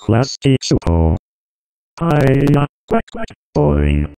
Plastic Super. Hiya, quack quack, boing.